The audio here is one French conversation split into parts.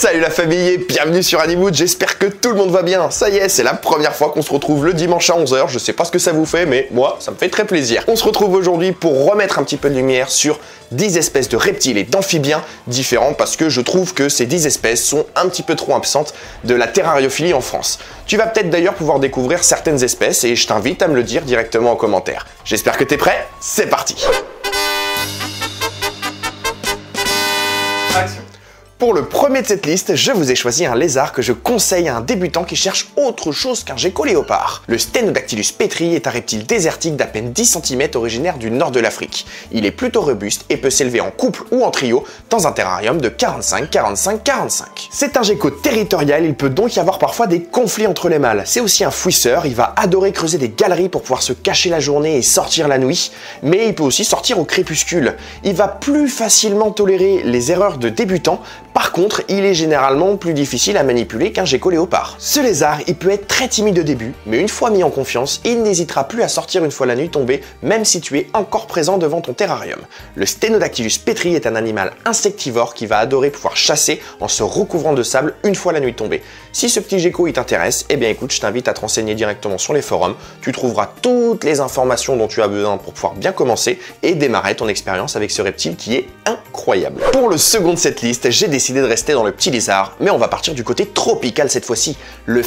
Salut la famille et bienvenue sur Animood, j'espère que tout le monde va bien. Ça y est, c'est la première fois qu'on se retrouve le dimanche à 11h, je sais pas ce que ça vous fait, mais moi, ça me fait très plaisir. On se retrouve aujourd'hui pour remettre un petit peu de lumière sur 10 espèces de reptiles et d'amphibiens différents parce que je trouve que ces 10 espèces sont un petit peu trop absentes de la terrariophilie en France. Tu vas peut-être d'ailleurs pouvoir découvrir certaines espèces et je t'invite à me le dire directement en commentaire. J'espère que t'es prêt, c'est parti Pour le premier de cette liste, je vous ai choisi un lézard que je conseille à un débutant qui cherche autre chose qu'un gecko léopard. Le Stenodactylus petri est un reptile désertique d'à peine 10 cm originaire du nord de l'Afrique. Il est plutôt robuste et peut s'élever en couple ou en trio dans un terrarium de 45, 45, 45. C'est un gecko territorial, il peut donc y avoir parfois des conflits entre les mâles. C'est aussi un fouisseur, il va adorer creuser des galeries pour pouvoir se cacher la journée et sortir la nuit, mais il peut aussi sortir au crépuscule. Il va plus facilement tolérer les erreurs de débutants par contre, il est généralement plus difficile à manipuler qu'un gecko léopard. Ce lézard, il peut être très timide au début, mais une fois mis en confiance, il n'hésitera plus à sortir une fois la nuit tombée, même si tu es encore présent devant ton terrarium. Le Stenodactylus petri est un animal insectivore qui va adorer pouvoir chasser en se recouvrant de sable une fois la nuit tombée. Si ce petit gecko t'intéresse, eh bien écoute, je t'invite à te renseigner directement sur les forums. Tu trouveras toutes les informations dont tu as besoin pour pouvoir bien commencer et démarrer ton expérience avec ce reptile qui est incroyable. Pour le second de cette liste, j'ai décidé de rester dans le petit lézard, mais on va partir du côté tropical cette fois-ci. Le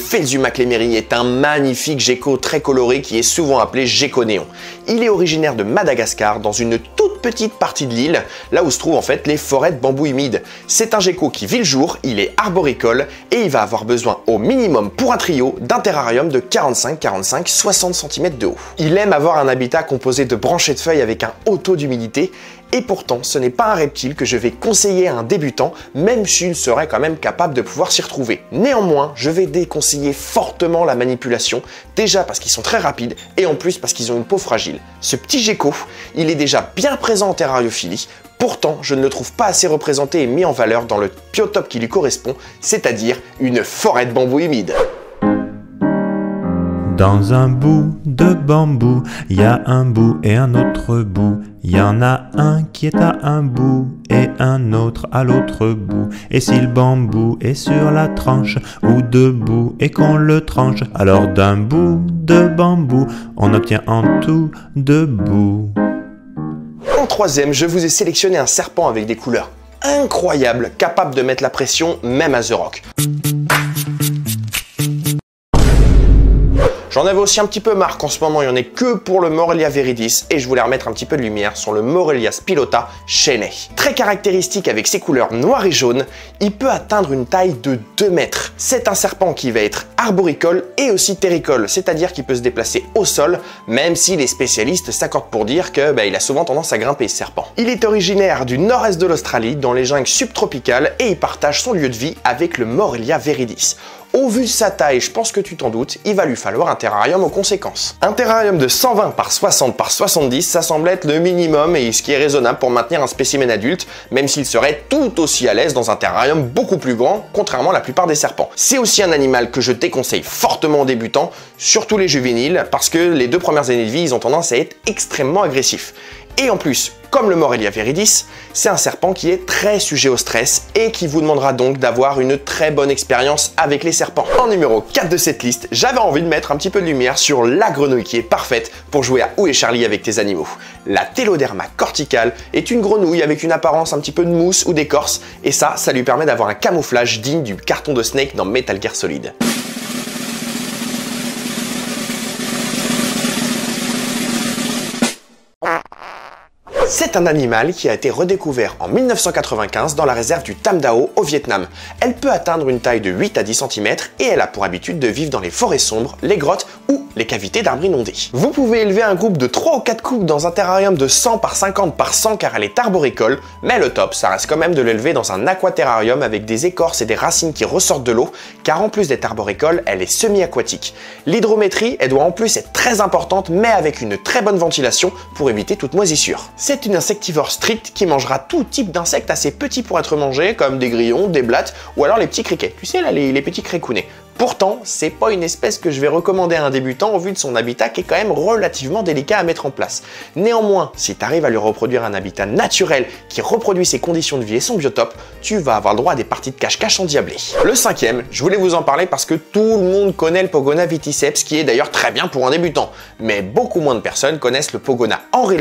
cléméri est un magnifique gecko très coloré qui est souvent appelé gecko néon. Il est originaire de Madagascar, dans une toute petite partie de l'île, là où se trouvent en fait les forêts de bambou humides. C'est un gecko qui vit le jour, il est arboricole et il va avoir besoin au minimum pour un trio d'un terrarium de 45, 45, 60 cm de haut. Il aime avoir un habitat composé de branches de feuilles avec un haut taux d'humidité et pourtant, ce n'est pas un reptile que je vais conseiller à un débutant, même s'il serait quand même capable de pouvoir s'y retrouver. Néanmoins, je vais déconseiller fortement la manipulation, déjà parce qu'ils sont très rapides, et en plus parce qu'ils ont une peau fragile. Ce petit gecko, il est déjà bien présent en terrariophilie, Pourtant, je ne le trouve pas assez représenté et mis en valeur dans le biotope qui lui correspond, c'est-à-dire une forêt de bambou humide. Dans un bout de bambou, il y a un bout et un autre bout. Il y en a un qui est à un bout et un autre à l'autre bout. Et si le bambou est sur la tranche ou debout et qu'on le tranche, alors d'un bout de bambou, on obtient en tout deux bouts. En troisième, je vous ai sélectionné un serpent avec des couleurs incroyables, capable de mettre la pression même à The Rock. J'en avais aussi un petit peu marre qu'en ce moment il n'y en ait que pour le Morelia viridis et je voulais remettre un petit peu de lumière sur le Morelia spilota Cheney. Très caractéristique avec ses couleurs noires et jaunes, il peut atteindre une taille de 2 mètres. C'est un serpent qui va être arboricole et aussi terricole, c'est-à-dire qu'il peut se déplacer au sol, même si les spécialistes s'accordent pour dire que bah, il a souvent tendance à grimper ce serpent. Il est originaire du nord-est de l'Australie, dans les jungles subtropicales, et il partage son lieu de vie avec le Morelia viridis. Au vu de sa taille, je pense que tu t'en doutes, il va lui falloir un terrarium aux conséquences. Un terrarium de 120 par 60 par 70, ça semble être le minimum et ce qui est raisonnable pour maintenir un spécimen adulte, même s'il serait tout aussi à l'aise dans un terrarium beaucoup plus grand, contrairement à la plupart des serpents. C'est aussi un animal que je déconseille fortement aux débutants, surtout les juvéniles, parce que les deux premières années de vie, ils ont tendance à être extrêmement agressifs. Et en plus, comme le Morelia viridis, c'est un serpent qui est très sujet au stress et qui vous demandera donc d'avoir une très bonne expérience avec les serpents. En numéro 4 de cette liste, j'avais envie de mettre un petit peu de lumière sur la grenouille qui est parfaite pour jouer à Où est Charlie avec tes animaux. La Teloderma corticale est une grenouille avec une apparence un petit peu de mousse ou d'écorce et ça, ça lui permet d'avoir un camouflage digne du carton de Snake dans Metal Gear Solid. C'est un animal qui a été redécouvert en 1995 dans la réserve du Tam Dao au Vietnam. Elle peut atteindre une taille de 8 à 10 cm et elle a pour habitude de vivre dans les forêts sombres, les grottes ou les cavités d'arbres inondés. Vous pouvez élever un groupe de 3 ou 4 couples dans un terrarium de 100 par 50 par 100 car elle est arboricole, mais le top, ça reste quand même de l'élever dans un aquaterrarium avec des écorces et des racines qui ressortent de l'eau, car en plus d'être arboricole, elle est semi-aquatique. L'hydrométrie, elle doit en plus être très importante, mais avec une très bonne ventilation pour éviter toute moisissure. C'est une insectivore stricte qui mangera tout type d'insectes assez petits pour être mangés, comme des grillons, des blattes ou alors les petits criquets. Tu sais là, les, petits crécounets. Pourtant, c'est pas une espèce que je vais recommander à un débutant au vu de son habitat qui est quand même relativement délicat à mettre en place. Néanmoins, si tu arrives à lui reproduire un habitat naturel qui reproduit ses conditions de vie et son biotope, tu vas avoir le droit à des parties de cache-cache endiablées. Le cinquième, je voulais vous en parler parce que tout le monde connaît le Pogona viticeps qui est d'ailleurs très bien pour un débutant. Mais beaucoup moins de personnes connaissent le Pogona Henri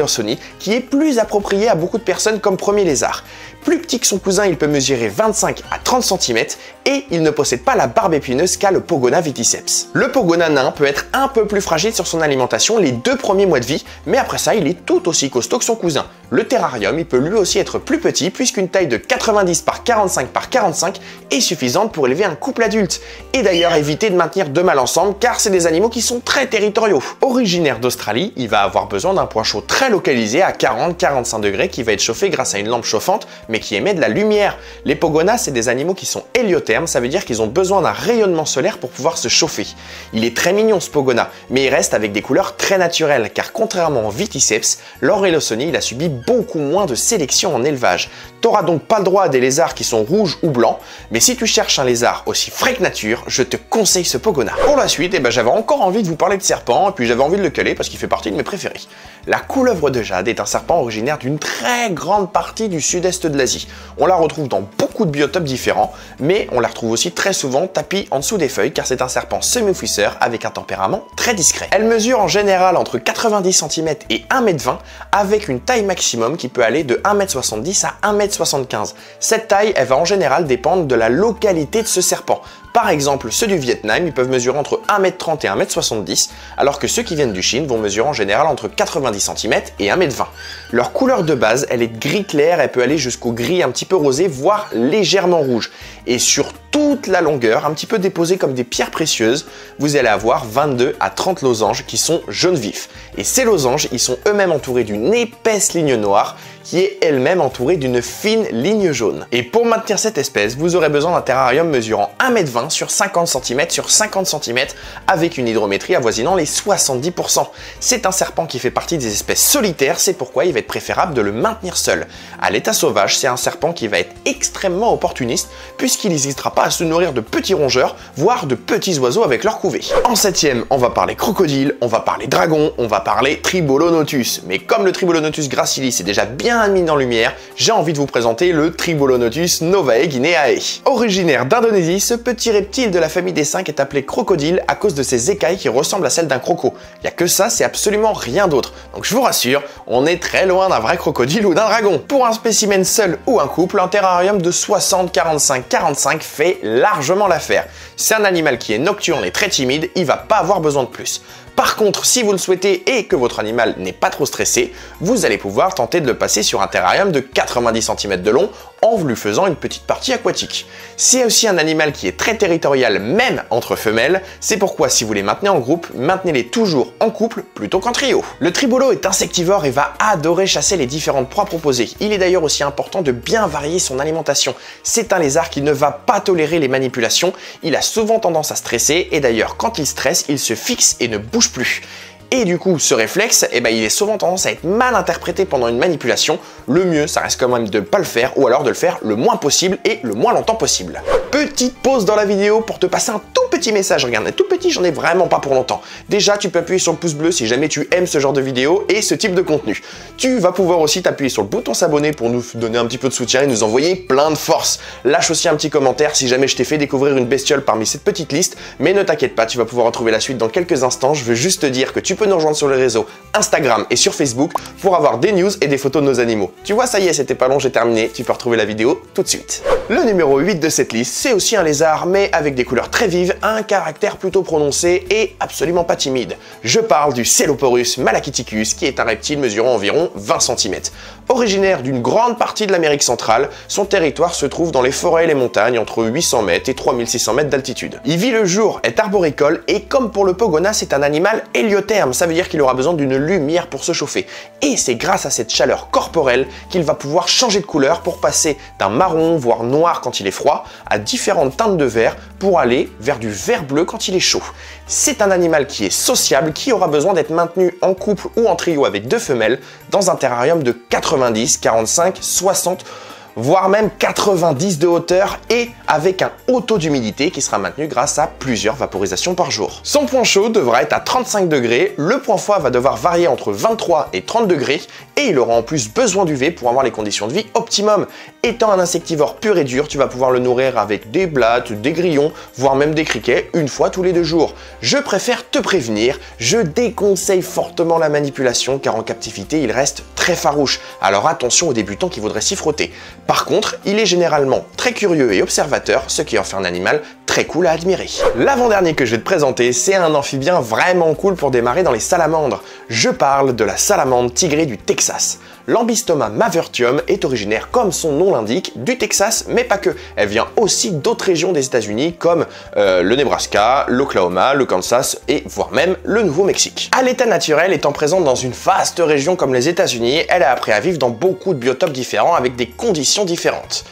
qui est plus approprié à beaucoup de personnes comme premier lézard. Plus petit que son cousin, il peut mesurer 25 à 30 cm et il ne possède pas la barbe épineuse qu'a le Pogona viticeps. Le Pogona nain peut être un peu plus fragile sur son alimentation les deux premiers mois de vie, mais après ça, il est tout aussi costaud que son cousin. Le terrarium, il peut lui aussi être plus petit puisqu'une taille de 90 par 45 par 45 est suffisante pour élever un couple adulte. Et d'ailleurs, éviter de maintenir deux mâles ensemble car c'est des animaux qui sont très territoriaux. Originaire d'Australie, il va avoir besoin d'un point chaud très localisé à 40-45 degrés qui va être chauffé grâce à une lampe chauffante mais qui émet de la lumière. Les pogonas, c'est des animaux qui sont héliothermes, ça veut dire qu'ils ont besoin d'un rayonnement solaire pour pouvoir se chauffer. Il est très mignon ce pogona, mais il reste avec des couleurs très naturelles, car contrairement au Viticeps, l'Orelosoni il a subi beaucoup moins de sélection en élevage. T'auras donc pas le droit à des lézards qui sont rouges ou blancs, mais si tu cherches un lézard aussi frais que nature, je te conseille ce pogona. Pour la suite, eh ben, j'avais encore envie de vous parler de serpent, et puis j'avais envie de le caler parce qu'il fait partie de mes préférés. La couleuvre de jade est un serpent originaire d'une très grande partie du sud-est de On la retrouve dans beaucoup de biotopes différents, mais on la retrouve aussi très souvent tapie en dessous des feuilles car c'est un serpent semi-fouisseur avec un tempérament très discret. Elle mesure en général entre 90 cm et 1m20 avec une taille maximum qui peut aller de 1m70 à 1m75. Cette taille, elle va en général dépendre de la localité de ce serpent. Par exemple, ceux du Vietnam, ils peuvent mesurer entre 1m30 et 1m70, alors que ceux qui viennent du Chine vont mesurer en général entre 90 cm et 1m20. Leur couleur de base, elle est gris clair, elle peut aller jusqu'au gris un petit peu rosé, voire légèrement rouge. Et sur toute la longueur, un petit peu déposée comme des pierres précieuses, vous allez avoir 22 à 30 losanges qui sont jaunes vifs. Et ces losanges, ils sont eux-mêmes entourés d'une épaisse ligne noire qui est elle-même entourée d'une fine ligne jaune. Et pour maintenir cette espèce, vous aurez besoin d'un terrarium mesurant 1m20 sur 50 cm sur 50 cm avec une hydrométrie avoisinant les 70%. C'est un serpent qui fait partie des espèces solitaires, c'est pourquoi il va être préférable de le maintenir seul. À l'état sauvage, c'est un serpent qui va être extrêmement opportuniste puisqu'il n'hésitera pas à se nourrir de petits rongeurs, voire de petits oiseaux avec leur couvée. En septième, on va parler crocodile, on va parler dragon, on va parler tribolonotus. Mais comme le tribolonotus gracilis est déjà bien mis en lumière, j'ai envie de vous présenter le Tribolonotus novae guineae. Originaire d'Indonésie, ce petit reptile de la famille des cinq est appelé crocodile à cause de ses écailles qui ressemblent à celles d'un croco. Il n'y a que ça, c'est absolument rien d'autre. Donc je vous rassure, on est très loin d'un vrai crocodile ou d'un dragon. Pour un spécimen seul ou un couple, un terrarium de 60, 45, 45 fait largement l'affaire. C'est un animal qui est nocturne et très timide, il va pas avoir besoin de plus. Par contre, si vous le souhaitez et que votre animal n'est pas trop stressé, vous allez pouvoir tenter de le passer sur un terrarium de 90 cm de long en lui faisant une petite partie aquatique. C'est aussi un animal qui est très territorial même entre femelles, c'est pourquoi si vous les maintenez en groupe, maintenez-les toujours en couple plutôt qu'en trio. Le tribolo est insectivore et va adorer chasser les différentes proies proposées. Il est d'ailleurs aussi important de bien varier son alimentation. C'est un lézard qui ne va pas tolérer les manipulations, il a souvent tendance à stresser et d'ailleurs quand il stresse, il se fixe et ne bouge plus. Et du coup, ce réflexe, eh ben, il est souvent tendance à être mal interprété pendant une manipulation. Le mieux, ça reste quand même de ne pas le faire ou alors de le faire le moins possible et le moins longtemps possible. Petite pause dans la vidéo pour te passer un tout petit message. Regarde, tout petit, j'en ai vraiment pas pour longtemps. Déjà, tu peux appuyer sur le pouce bleu si jamais tu aimes ce genre de vidéo et ce type de contenu. Tu vas pouvoir aussi t'appuyer sur le bouton s'abonner pour nous donner un petit peu de soutien et nous envoyer plein de force. Lâche aussi un petit commentaire si jamais je t'ai fait découvrir une bestiole parmi cette petite liste, mais ne t'inquiète pas, tu vas pouvoir retrouver la suite dans quelques instants. Je veux juste te dire que tu peux nous rejoindre sur les réseaux Instagram et sur Facebook pour avoir des news et des photos de nos animaux. Tu vois, ça y est, c'était pas long, j'ai terminé. Tu peux retrouver la vidéo tout de suite. Le numéro 8 de cette liste, c'est aussi un lézard, mais avec des couleurs très vives, un caractère plutôt prononcé et absolument pas timide. Je parle du Celoporus malachiticus, qui est un reptile mesurant environ 20 cm. Originaire d'une grande partie de l'Amérique centrale, son territoire se trouve dans les forêts et les montagnes entre 800 mètres et 3600 mètres d'altitude. Il vit le jour, est arboricole et comme pour le pogona, c'est un animal héliotherme, ça veut dire qu'il aura besoin d'une lumière pour se chauffer. Et c'est grâce à cette chaleur corporelle qu'il va pouvoir changer de couleur pour passer d'un marron, voire noir quand il est froid, à différentes teintes de vert pour aller vers du vert bleu quand il est chaud. C'est un animal qui est sociable, qui aura besoin d'être maintenu en couple ou en trio avec deux femelles dans un terrarium de 90, 45, 60 voire même 90 de hauteur et avec un haut taux d'humidité qui sera maintenu grâce à plusieurs vaporisations par jour. Son point chaud devra être à 35 degrés, le point froid va devoir varier entre 23 et 30 degrés et il aura en plus besoin d'UV pour avoir les conditions de vie optimum. Étant un insectivore pur et dur, tu vas pouvoir le nourrir avec des blattes, des grillons, voire même des criquets une fois tous les deux jours. Je préfère te prévenir, je déconseille fortement la manipulation car en captivité il reste très farouche, alors attention aux débutants qui voudraient s'y frotter. Par contre, il est généralement très curieux et observateur, ce qui en fait un animal très cool à admirer. L'avant-dernier que je vais te présenter, c'est un amphibien vraiment cool pour démarrer dans les salamandres. Je parle de la salamandre tigrée du Texas. L'ambistoma mavertium est originaire, comme son nom l'indique, du Texas, mais pas que. Elle vient aussi d'autres régions des États-Unis comme euh, le Nebraska, l'Oklahoma, le Kansas et voire même le Nouveau-Mexique. À l'état naturel, étant présente dans une vaste région comme les États-Unis, elle a appris à vivre dans beaucoup de biotopes différents avec des conditions différentes.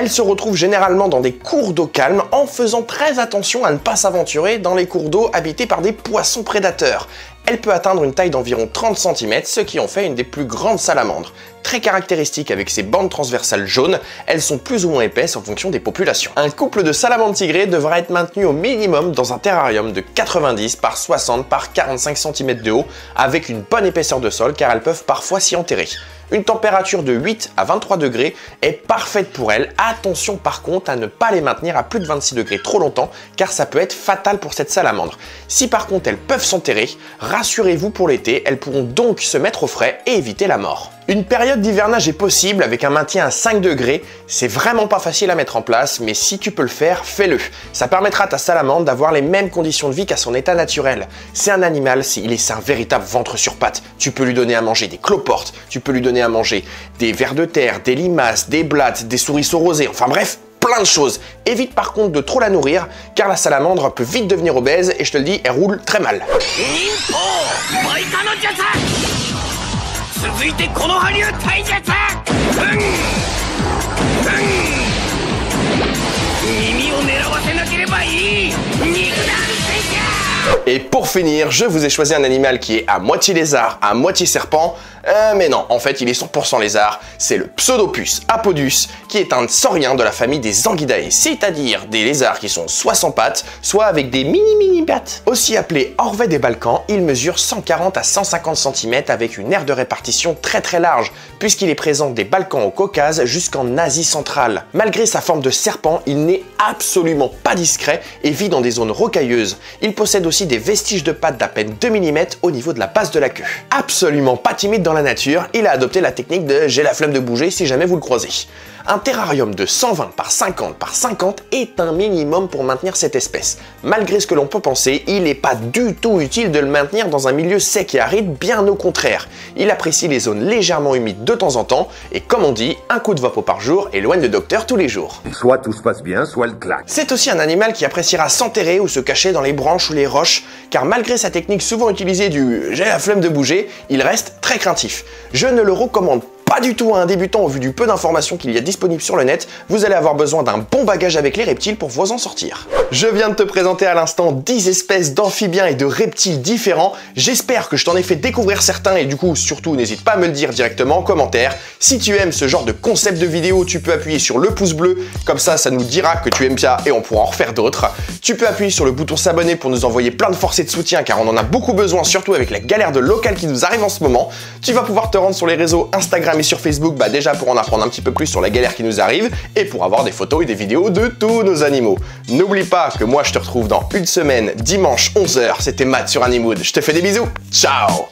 Elle se retrouve généralement dans des cours d'eau calmes en faisant très attention à ne pas s'aventurer dans les cours d'eau habités par des poissons prédateurs. Elle peut atteindre une taille d'environ 30 cm, ce qui en fait une des plus grandes salamandres. Très caractéristique avec ses bandes transversales jaunes, elles sont plus ou moins épaisses en fonction des populations. Un couple de salamandres tigrées devra être maintenu au minimum dans un terrarium de 90 par 60 par 45 cm de haut, avec une bonne épaisseur de sol car elles peuvent parfois s'y enterrer. Une température de 8 à 23 degrés est parfaite pour elles. Attention par contre à ne pas les maintenir à plus de 26 degrés trop longtemps car ça peut être fatal pour cette salamandre. Si par contre elles peuvent s'enterrer, rassurez-vous pour l'été, elles pourront donc se mettre au frais et éviter la mort. Une période d'hivernage est possible avec un maintien à 5 degrés. C'est vraiment pas facile à mettre en place, mais si tu peux le faire, fais-le. Ça permettra à ta salamandre d'avoir les mêmes conditions de vie qu'à son état naturel. C'est un animal, il est un véritable ventre sur pattes. Tu peux lui donner à manger des cloportes, tu peux lui donner à manger des vers de terre, des limaces, des blattes, des souriceaux rosés, enfin bref, plein de choses. Évite par contre de trop la nourrir, car la salamandre peut vite devenir obèse, et je te le dis, elle roule très mal. 続いてこの羽生退治だ。ん。ん。耳を狙わせなければいい。肉弾 Et pour finir, je vous ai choisi un animal qui est à moitié lézard, à moitié serpent, euh, mais non, en fait, il est 100% lézard. C'est le Pseudopus apodus, qui est un saurien de la famille des Anguidae, c'est-à-dire des lézards qui sont soit sans pattes, soit avec des mini-mini pattes. Aussi appelé Orvet des Balkans, il mesure 140 à 150 cm avec une aire de répartition très très large, puisqu'il est présent des Balkans au Caucase jusqu'en Asie centrale. Malgré sa forme de serpent, il n'est absolument pas discret et vit dans des zones rocailleuses. Il possède aussi des vestiges de pattes d'à peine 2 mm au niveau de la base de la queue. Absolument pas timide dans la nature, il a adopté la technique de j'ai la flemme de bouger si jamais vous le croisez. Un terrarium de 120 par 50 par 50 est un minimum pour maintenir cette espèce. Malgré ce que l'on peut penser, il n'est pas du tout utile de le maintenir dans un milieu sec et aride, bien au contraire. Il apprécie les zones légèrement humides de temps en temps, et comme on dit, un coup de vapeau par jour éloigne le docteur tous les jours. Soit tout se passe bien, soit le claque. C'est aussi un animal qui appréciera s'enterrer ou se cacher dans les branches ou les roches, car malgré sa technique souvent utilisée du j'ai la flemme de bouger, il reste très craintif. Je ne le recommande pas du tout à un débutant au vu du peu d'informations qu'il y a disponibles sur le net, vous allez avoir besoin d'un bon bagage avec les reptiles pour vous en sortir. Je viens de te présenter à l'instant 10 espèces d'amphibiens et de reptiles différents, j'espère que je t'en ai fait découvrir certains et du coup surtout n'hésite pas à me le dire directement en commentaire. Si tu aimes ce genre de concept de vidéo, tu peux appuyer sur le pouce bleu, comme ça ça nous dira que tu aimes ça et on pourra en refaire d'autres. Tu peux appuyer sur le bouton s'abonner pour nous envoyer plein de force et de soutien car on en a beaucoup besoin surtout avec la galère de local qui nous arrive en ce moment. Tu vas pouvoir te rendre sur les réseaux Instagram sur Facebook, bah déjà pour en apprendre un petit peu plus sur la galère qui nous arrive et pour avoir des photos et des vidéos de tous nos animaux. N'oublie pas que moi je te retrouve dans une semaine, dimanche 11h, c'était Matt sur Animood. Je te fais des bisous, ciao